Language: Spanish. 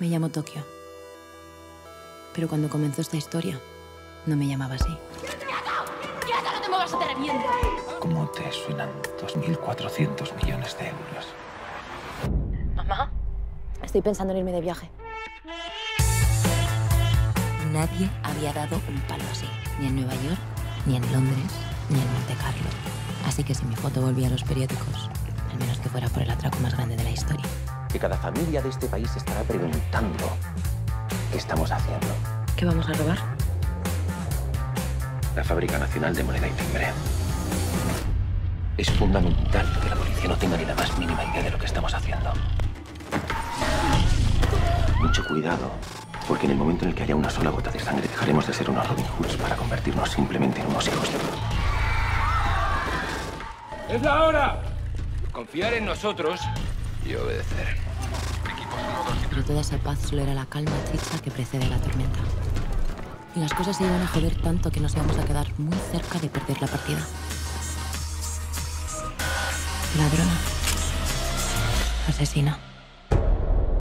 Me llamo Tokio. Pero cuando comenzó esta historia, no me llamaba así. ¡Quieta! ¡No te muevas o te reviento! ¿Cómo te suenan 2.400 millones de euros? ¿Mamá? Estoy pensando en irme de viaje. Nadie había dado un palo así. Ni en Nueva York, ni en Londres, ni en Monte Carlo. Así que si mi foto volvía a los periódicos, al menos que fuera por el atraco más grande de la historia. Que cada familia de este país estará preguntando qué estamos haciendo. ¿Qué vamos a robar? La Fábrica Nacional de Moneda y Timbre. Es fundamental que la policía no tenga ni la más mínima idea de lo que estamos haciendo. Mucho cuidado, porque en el momento en el que haya una sola gota de sangre dejaremos de ser unos Robin Hoods para convertirnos simplemente en unos hijos de... ¡Es la hora! Confiar en nosotros y obedecer. Pero toda esa paz solo era la calma chicha que precede a la tormenta. Y las cosas se iban a joder tanto que nos íbamos a quedar muy cerca de perder la partida. Ladrona. Asesina.